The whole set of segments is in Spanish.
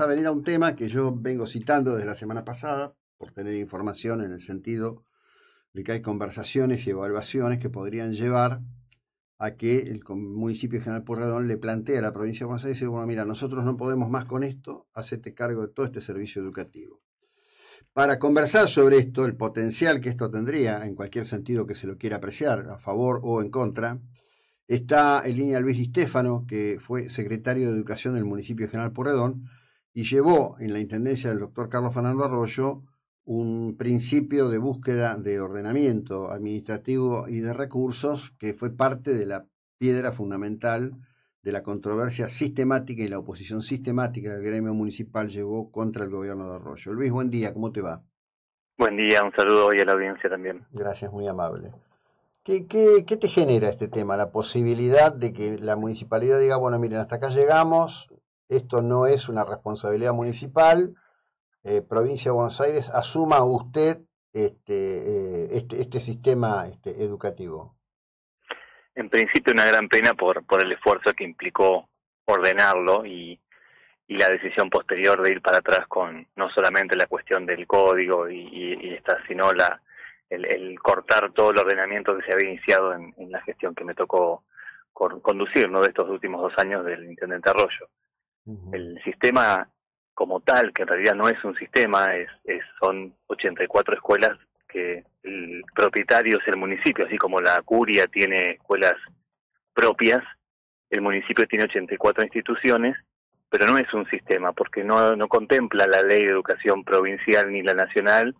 a venir a un tema que yo vengo citando desde la semana pasada, por tener información en el sentido de que hay conversaciones y evaluaciones que podrían llevar a que el municipio General Pueyrredón le plantea a la provincia de Buenos Aires, bueno, mira, nosotros no podemos más con esto, hacete cargo de todo este servicio educativo. Para conversar sobre esto, el potencial que esto tendría, en cualquier sentido que se lo quiera apreciar, a favor o en contra, está en línea Luis Di Stefano, que fue secretario de Educación del municipio General Pueyrredón, y llevó en la intendencia del doctor Carlos Fernando Arroyo un principio de búsqueda de ordenamiento administrativo y de recursos que fue parte de la piedra fundamental de la controversia sistemática y la oposición sistemática que el gremio municipal llevó contra el gobierno de Arroyo. Luis, buen día, ¿cómo te va? Buen día, un saludo hoy a la audiencia también. Gracias, muy amable. ¿Qué, qué, qué te genera este tema? La posibilidad de que la municipalidad diga, bueno, miren, hasta acá llegamos, esto no es una responsabilidad municipal, eh, provincia de Buenos Aires, asuma usted este, eh, este, este, sistema este, educativo? En principio una gran pena por, por el esfuerzo que implicó ordenarlo y, y la decisión posterior de ir para atrás con no solamente la cuestión del código y, y, esta, sino la, el, cortar todo el ordenamiento que se había iniciado en, la gestión que me tocó conducir ¿no? de estos últimos dos años del intendente Arroyo. El sistema como tal, que en realidad no es un sistema, es, son 84 escuelas que el propietario es el municipio, así como la curia tiene escuelas propias, el municipio tiene 84 instituciones, pero no es un sistema, porque no, no contempla la ley de educación provincial ni la nacional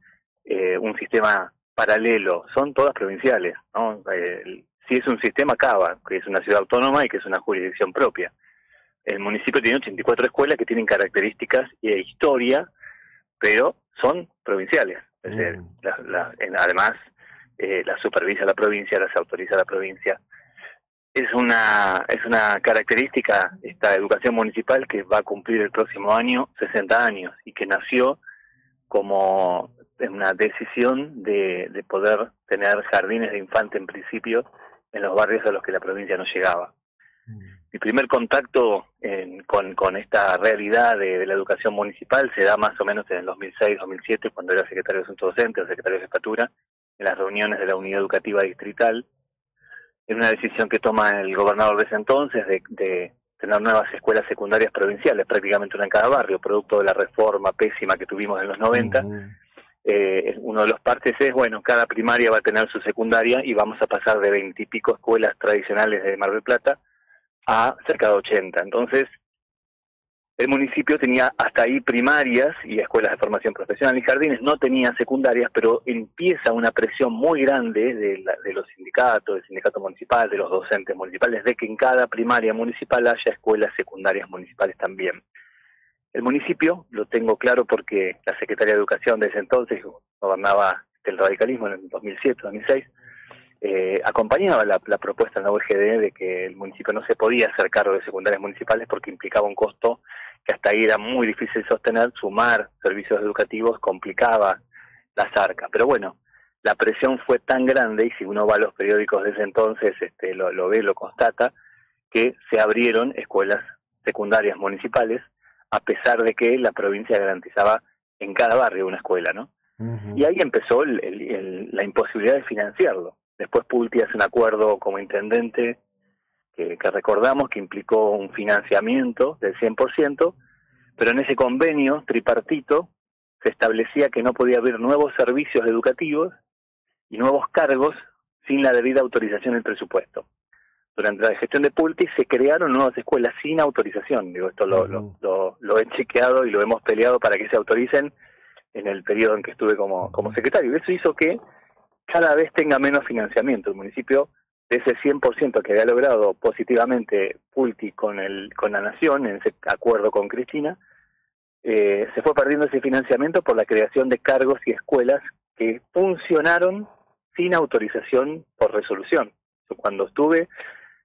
eh, un sistema paralelo, son todas provinciales. ¿no? Eh, si es un sistema, Cava, que es una ciudad autónoma y que es una jurisdicción propia. El municipio tiene 84 escuelas que tienen características y historia, pero son provinciales. Es decir, mm. además, eh, las supervisa la provincia, las autoriza la provincia. Es una, es una característica esta educación municipal que va a cumplir el próximo año 60 años y que nació como una decisión de, de poder tener jardines de infante en principio en los barrios a los que la provincia no llegaba. Mm mi primer contacto con, con, esta realidad de, la educación municipal se da más o menos en el 2006-2007, cuando era secretario de Asuntos Docentes, secretario de Jefatura, en las reuniones de la Unidad Educativa Distrital. En una decisión que toma el gobernador de ese entonces de, tener nuevas escuelas secundarias provinciales, prácticamente una en cada barrio, producto de la reforma pésima que tuvimos en los 90. Eh, uno de los partes es, bueno, cada primaria va a tener su secundaria y vamos a pasar de veintipico escuelas tradicionales de Mar del Plata a cerca de 80. Entonces, el municipio tenía hasta ahí primarias y escuelas de formación profesional y jardines, no tenía secundarias, pero empieza una presión muy grande de, de los sindicatos, del sindicato municipal, de los docentes municipales, de que en cada primaria municipal haya escuelas secundarias municipales también. El municipio, lo tengo claro porque la Secretaría de Educación de ese entonces gobernaba el radicalismo en el 2007, 2006, eh, acompañaba la, propuesta en la UGD de que el municipio no se podía hacer cargo de secundarias municipales porque implicaba un costo que hasta ahí era muy difícil sostener, sumar servicios educativos complicaba las arcas. Pero bueno, la presión fue tan grande, y si uno va a los periódicos de ese entonces, este, lo, lo ve, lo constata, que se abrieron escuelas secundarias municipales, a pesar de que la provincia garantizaba en cada barrio una escuela, ¿no? Y ahí empezó la imposibilidad de financiarlo. Después Pulti hace un acuerdo como intendente que, recordamos que implicó un financiamiento del 100%, pero en ese convenio tripartito se establecía que no podía haber nuevos servicios educativos y nuevos cargos sin la debida autorización del presupuesto. Durante la gestión de Pulti se crearon nuevas escuelas sin autorización. Digo, esto lo, lo, lo, he chequeado y lo hemos peleado para que se autoricen en el periodo en que estuve como, como secretario. Eso hizo que cada vez tenga menos financiamiento. El municipio, de ese 100% que había logrado positivamente Pulti con, el, con la Nación, en ese acuerdo con Cristina, eh, se fue perdiendo ese financiamiento por la creación de cargos y escuelas que funcionaron sin autorización por resolución. Cuando estuve,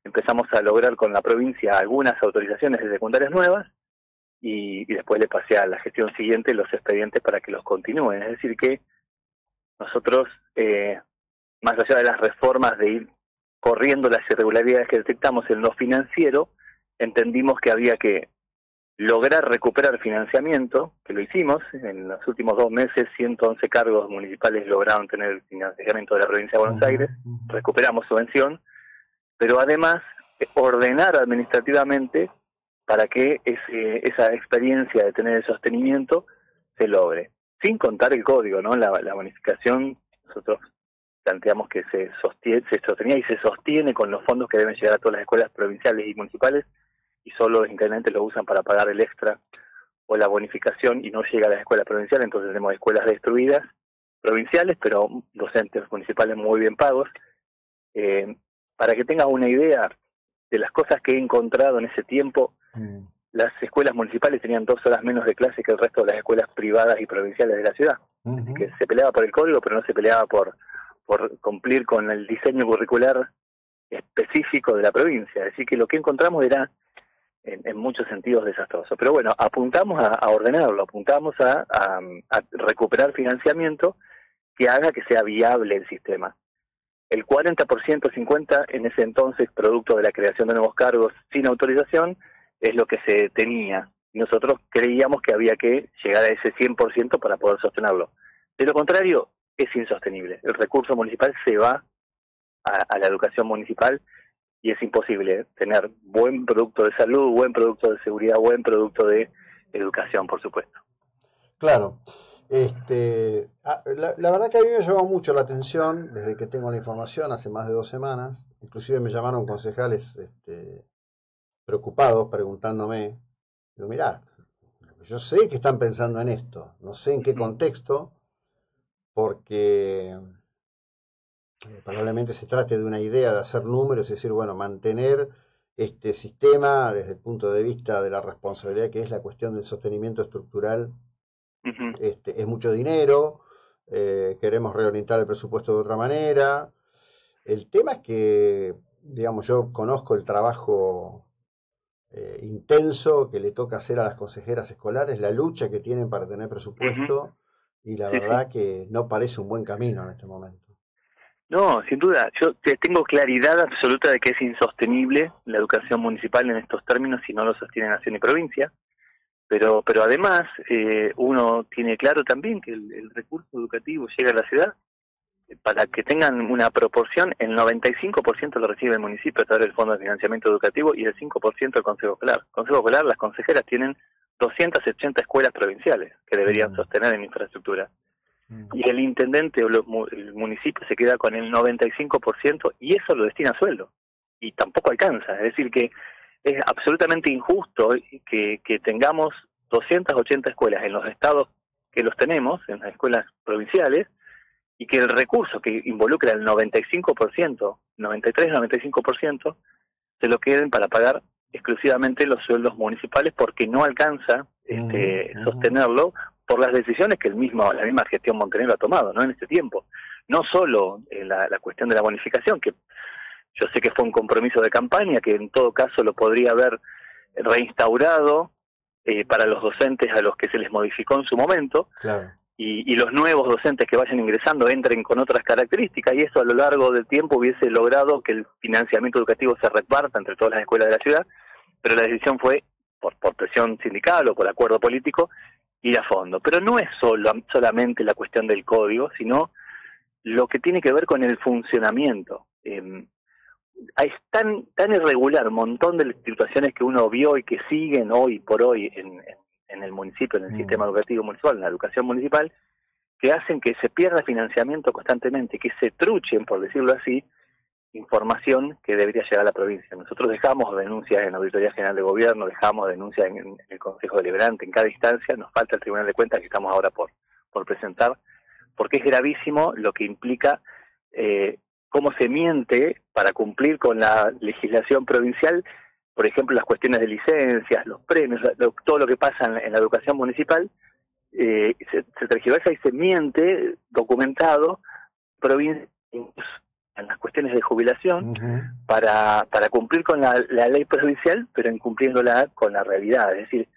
empezamos a lograr con la provincia algunas autorizaciones de secundarias nuevas y, y después le pasé a la gestión siguiente los expedientes para que los continúen. Es decir, que nosotros, eh, más allá de las reformas de ir corriendo las irregularidades que detectamos en lo financiero, entendimos que había que lograr recuperar financiamiento, que lo hicimos, en los últimos dos meses 111 cargos municipales lograron tener financiamiento de la provincia de Buenos Aires, recuperamos subvención, pero además eh, ordenar administrativamente para que ese, esa experiencia de tener el sostenimiento se logre, sin contar el código, ¿no? La, la bonificación, nosotros planteamos que se sostiene, se sostenía y se sostiene con los fondos que deben llegar a todas las escuelas provinciales y municipales y solo los intendentes lo usan para pagar el extra o la bonificación y no llega a las escuelas provinciales, entonces tenemos escuelas destruidas provinciales, pero docentes municipales muy bien pagos. Eh, para que tengas una idea de las cosas que he encontrado en ese tiempo, mm. las escuelas municipales tenían dos horas menos de clase que el resto de las escuelas privadas y provinciales de la ciudad. Que se peleaba por el código, pero no se peleaba por, por cumplir con el diseño curricular específico de la provincia. Así que lo que encontramos era en, muchos sentidos desastroso. Pero bueno, apuntamos a, ordenarlo, apuntamos a, recuperar financiamiento que haga que sea viable el sistema. El 40%, 50% en ese entonces, producto de la creación de nuevos cargos sin autorización, es lo que se tenía. Nosotros creíamos que había que llegar a ese 100% para poder sostenerlo. De lo contrario, es insostenible. El recurso municipal se va a la educación municipal y es imposible tener buen producto de salud, buen producto de seguridad, buen producto de educación, por supuesto. Claro. Este, ah, la, verdad que a mí me llamó mucho la atención desde que tengo la información hace más de dos semanas. Inclusive me llamaron concejales este, preocupados preguntándome, digo, mirá, yo sé que están pensando en esto, no sé en qué contexto, porque eh, probablemente se trate de una idea de hacer números, es decir, bueno, mantener este sistema desde el punto de vista de la responsabilidad que es la cuestión del sostenimiento estructural. este, es mucho dinero, eh, queremos reorientar el presupuesto de otra manera. El tema es que, digamos, yo conozco el trabajo eh, intenso que le toca hacer a las consejeras escolares, la lucha que tienen para tener presupuesto, y la verdad que no parece un buen camino en este momento. No, sin duda. Yo tengo claridad absoluta de que es insostenible la educación municipal en estos términos si no lo sostiene nación y provincia. Pero, pero además, eh, uno tiene claro también que el, recurso educativo llega a la ciudad. Para que tengan una proporción, el 95% lo recibe el municipio a través del Fondo de Financiamiento Educativo y el 5% el Consejo Escolar. El Consejo Escolar, las consejeras tienen 280 escuelas provinciales que deberían mm. sostener en infraestructura y el intendente o el municipio se queda con el 95% y eso lo destina a sueldo y tampoco alcanza. Es decir, que es absolutamente injusto que, que tengamos 280 escuelas en los estados que los tenemos, en las escuelas provinciales, y que el recurso que involucra el 95%, 93-95%, se lo queden para pagar exclusivamente los sueldos municipales porque no alcanza este, sostenerlo por las decisiones que el mismo, la misma gestión Montenegro ha tomado ¿no? en este tiempo. No solo eh, la, cuestión de la bonificación, que yo sé que fue un compromiso de campaña, que en todo caso lo podría haber reinstaurado eh, para los docentes a los que se les modificó en su momento, y, y, los nuevos docentes que vayan ingresando entren con otras características, y eso a lo largo del tiempo hubiese logrado que el financiamiento educativo se reparta entre todas las escuelas de la ciudad, pero la decisión fue, por, por presión sindical o por acuerdo político, ir a fondo. Pero no es solo, solamente la cuestión del código, sino lo que tiene que ver con el funcionamiento. Eh, es tan, tan irregular un montón de situaciones que uno vio y que siguen hoy por hoy en, en el municipio, en el mm. sistema educativo municipal, en la educación municipal, que hacen que se pierda financiamiento constantemente, que se truchen, por decirlo así, información que debería llegar a la provincia. Nosotros dejamos denuncias en la Auditoría General de Gobierno, dejamos denuncias en, el Consejo Deliberante, en cada instancia, nos falta el Tribunal de Cuentas que estamos ahora por, por presentar, porque es gravísimo lo que implica eh, cómo se miente para cumplir con la legislación provincial, por ejemplo, las cuestiones de licencias, los premios, todo lo que pasa en, la educación municipal, eh, se, se tergiversa y se miente documentado provincia en las cuestiones de jubilación para, para cumplir con la, ley provincial, pero incumpliéndola con la realidad. Es decir,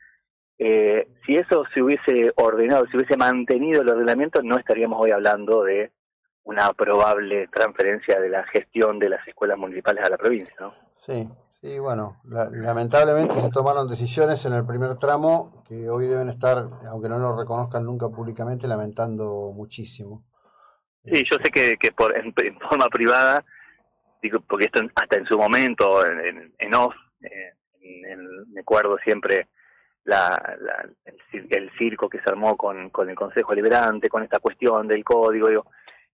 eh, si eso se hubiese ordenado, si hubiese mantenido el ordenamiento, no estaríamos hoy hablando de una probable transferencia de la gestión de las escuelas municipales a la provincia, ¿no? Sí, Sí, bueno, lamentablemente se tomaron decisiones en el primer tramo que hoy deben estar, aunque no lo reconozcan nunca públicamente, lamentando muchísimo. Sí, yo sé que, que por, en, forma privada, digo, porque esto hasta en su momento, en, en off, eh, me acuerdo siempre la, el, circo que se armó con, con el Consejo Liberante, con esta cuestión del código, digo,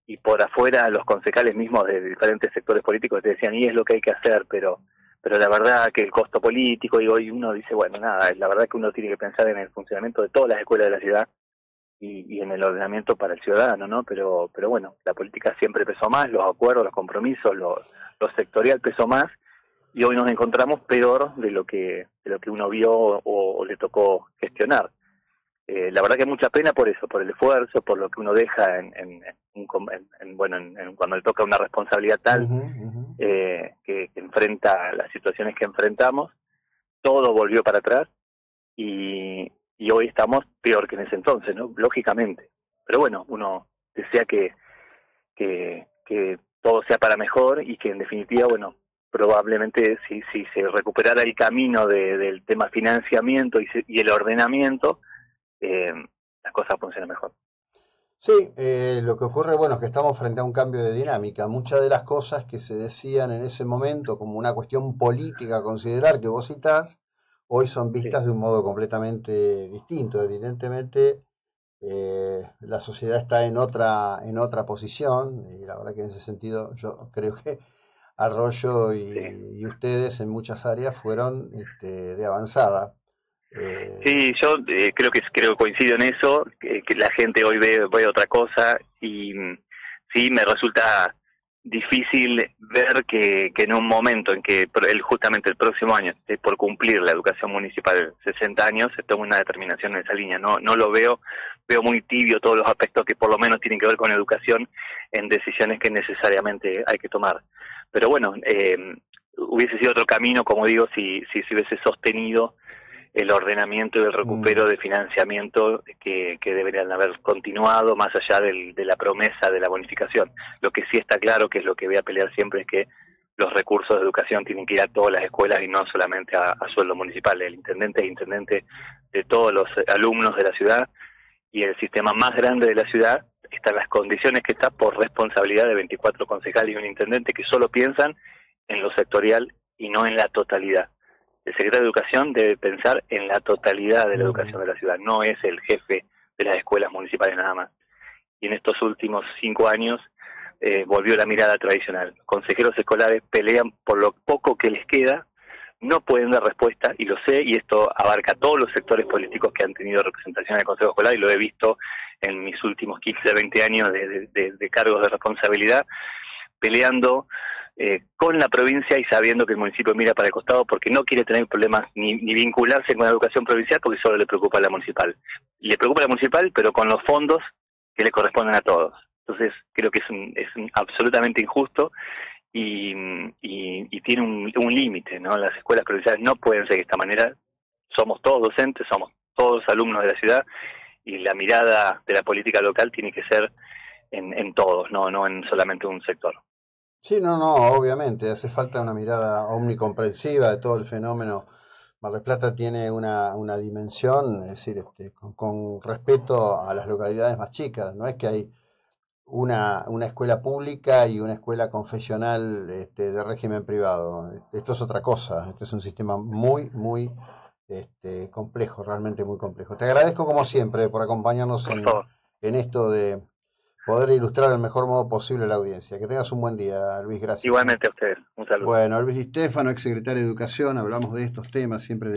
y por afuera los concejales mismos de diferentes sectores políticos te decían, y es lo que hay que hacer, pero pero la verdad que el costo político, y hoy uno dice, bueno, nada, la verdad que uno tiene que pensar en el funcionamiento de todas las escuelas de la ciudad y, en el ordenamiento para el ciudadano, ¿no? Pero, pero bueno, la política siempre pesó más, los acuerdos, los compromisos, lo, sectorial pesó más, y hoy nos encontramos peor de lo que, de lo que uno vio o le tocó gestionar. Eh, la verdad que mucha pena por eso, por el esfuerzo, por lo que uno deja en, en, bueno, cuando le toca una responsabilidad tal eh, que, enfrenta las situaciones que enfrentamos, todo volvió para atrás y, y hoy estamos peor que en ese entonces, ¿no? Lógicamente. Pero bueno, uno desea que, que, que todo sea para mejor y que en definitiva, bueno, probablemente si, si se recuperara el camino del tema financiamiento y, y el ordenamiento, eh, las cosas funcionan mejor. Sí, eh, lo que ocurre, bueno, es que estamos frente a un cambio de dinámica. Muchas de las cosas que se decían en ese momento como una cuestión política a considerar que vos citás, hoy son vistas de un modo completamente distinto. Evidentemente, eh, la sociedad está en otra, en otra posición, y la verdad que en ese sentido yo creo que Arroyo y, ustedes en muchas áreas fueron este, de avanzada. Eh, sí, yo eh, creo que creo coincido en eso, que, la gente hoy ve, ve otra cosa y mm, sí me resulta difícil ver que, que en un momento en que el, justamente el próximo año esté por cumplir la educación municipal 60 años se tome una determinación en esa línea. No, no lo veo, veo muy tibio todos los aspectos que por lo menos tienen que ver con educación en decisiones que necesariamente hay que tomar. Pero bueno, eh, hubiese sido otro camino, como digo, si, si se hubiese sostenido el ordenamiento y el recupero mm. de financiamiento que, deberían haber continuado más allá de la promesa de la bonificación. Lo que sí está claro, que es lo que voy a pelear siempre, es que los recursos de educación tienen que ir a todas las escuelas y no solamente a, a sueldo municipal. El intendente es intendente de todos los alumnos de la ciudad y el sistema más grande de la ciudad está en las condiciones que está por responsabilidad de 24 concejales y un intendente que solo piensan en lo sectorial y no en la totalidad el secretario de Educación debe pensar en la totalidad de la educación de la ciudad, no es el jefe de las escuelas municipales nada más. Y en estos últimos cinco años eh, volvió la mirada tradicional. consejeros escolares pelean por lo poco que les queda, no pueden dar respuesta, y lo sé, y esto abarca todos los sectores políticos que han tenido representación en el Consejo Escolar, y lo he visto en mis últimos 15, 20 años de cargos de responsabilidad, peleando eh, con la provincia y sabiendo que el municipio mira para el costado porque no quiere tener problemas ni, vincularse con la educación provincial porque solo le preocupa a la municipal. Le preocupa a la municipal, pero con los fondos que le corresponden a todos. Entonces, creo que es, un, es absolutamente injusto y, tiene un, un límite, ¿no? Las escuelas provinciales no pueden ser de esta manera. Somos todos docentes, somos todos alumnos de la ciudad y la mirada de la política local tiene que ser en, en todos, no, no en solamente un sector. Sí, no, no, obviamente, hace falta una mirada omnicomprensiva de todo el fenómeno. Mar del Plata tiene una, una dimensión, es decir, este, con, respeto a las localidades más chicas, no es que hay una, una escuela pública y una escuela confesional este, de régimen privado. Esto es otra cosa, este es un sistema muy, muy este, complejo, realmente muy complejo. Te agradezco como siempre por acompañarnos en, en esto de poder ilustrar del mejor modo posible la audiencia. Que tengas un buen día, Luis. Gracias. Igualmente a ustedes. Un saludo. Bueno, Luis Di Stefano, ex secretario de Educación, hablamos de estos temas siempre. De